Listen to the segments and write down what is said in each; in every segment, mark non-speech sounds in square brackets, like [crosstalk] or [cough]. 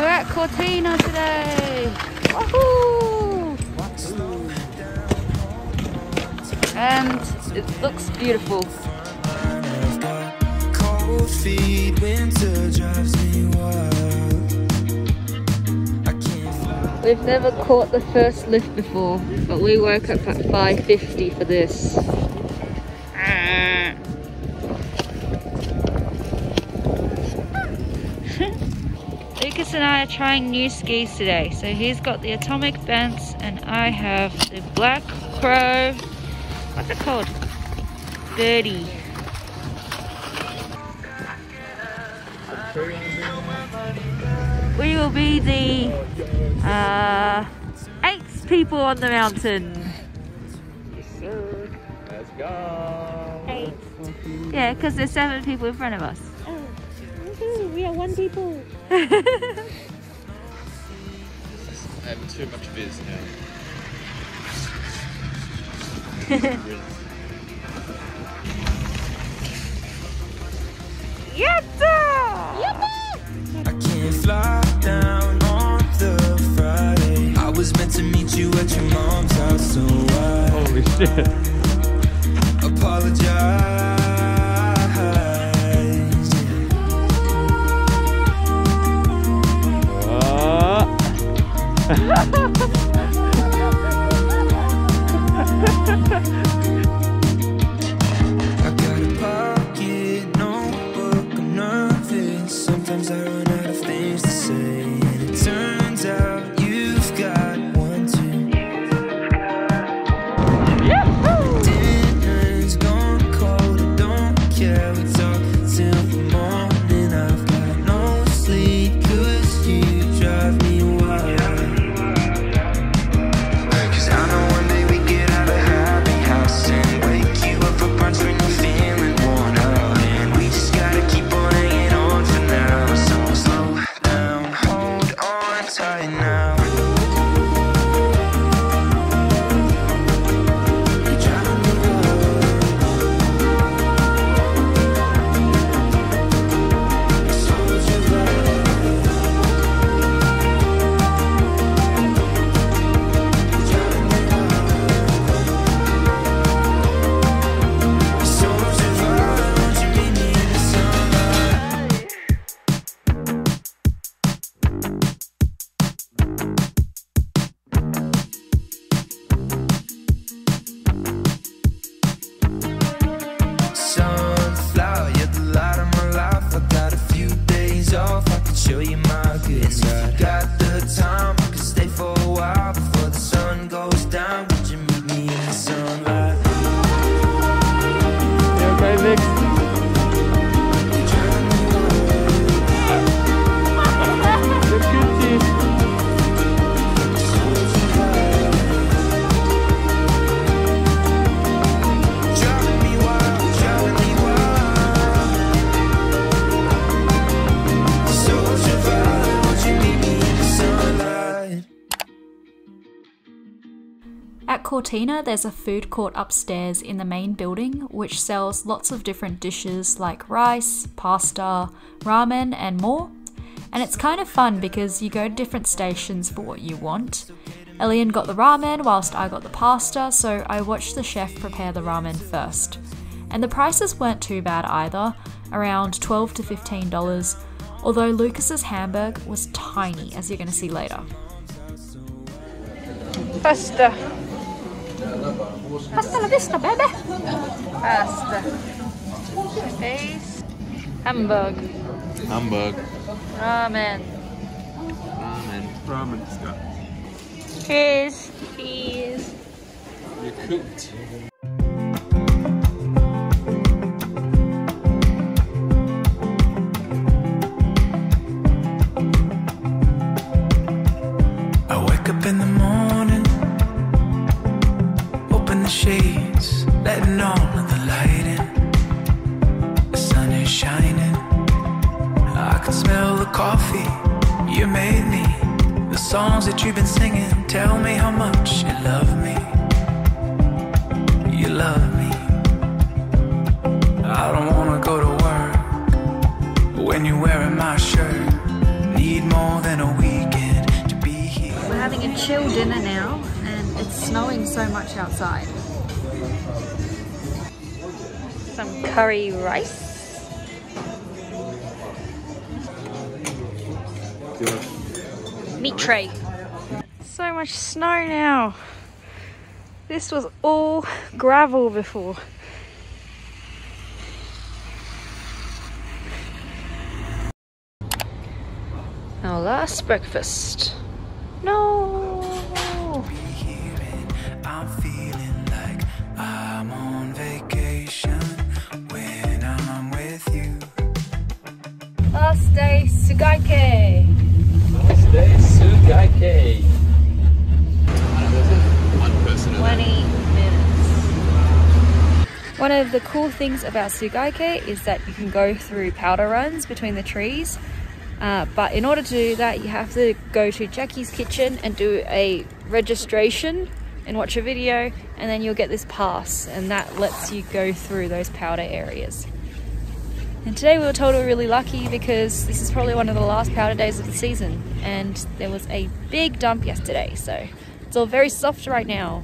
We're at Cortina today. Woohoo! And it looks beautiful. Cold feet, winter drives me wild. I can't fly. We've never caught the first lift before, but we woke up at 5.50 for this. And I are trying new skis today. So he's got the Atomic Bents and I have the Black Crow. What's it called? Birdie. We will be the uh, eighth people on the mountain. Let's go. Eight. Yeah, because there's seven people in front of us. we are one people. I'm too much viz now. [laughs] I can't fly down on the Friday. I was meant to meet you at your mom's house, so I Holy shit. Ha ha ha! Show you At Cortina, there's a food court upstairs in the main building which sells lots of different dishes like rice, pasta, ramen, and more. And it's kind of fun because you go to different stations for what you want. Elian got the ramen whilst I got the pasta, so I watched the chef prepare the ramen first. And the prices weren't too bad either, around 12 to $15, although Lucas's hamburg was tiny, as you're going to see later. Pasta. Hasta la vista, baby! Pasta. Face. Hamburg. Hamburg. Ramen. Ramen. Ramen. Cheers. Cheese. You're cooked. Shades, letting all the light in. The sun is shining. I can smell the coffee you made me. The songs that you've been singing tell me how much you love me. You love me. I don't wanna go to work when you're wearing my shirt. Need more than a weekend to be here. We're having a chill dinner now, and it's snowing so much outside. Some curry rice. Meat tray. So much snow now. This was all gravel before. Our last breakfast. No. I'm feeling like I'm on Day, Tsugaike. Stay Tsugaike. One 20 minutes. One of the cool things about Tsugaike is that you can go through powder runs between the trees. Uh, but in order to do that, you have to go to Jackie's kitchen and do a registration and watch a video, and then you'll get this pass, and that lets you go through those powder areas. And today we were told we were really lucky because this is probably one of the last powder days of the season, and there was a big dump yesterday, so it's all very soft right now.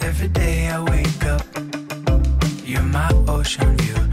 Every day I wake up, you're my ocean view.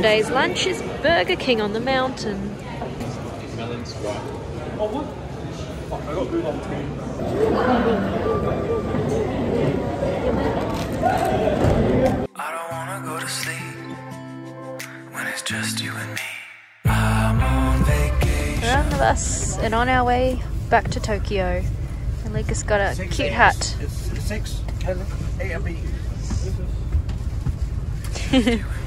Today's lunch is Burger King on the mountain. I don't wanna go to sleep when it's just you and me. I'm on vacation. We're on the bus and on our way back to Tokyo. And Lucas got a cute hat. It's six, ten, A and [laughs] B. [laughs]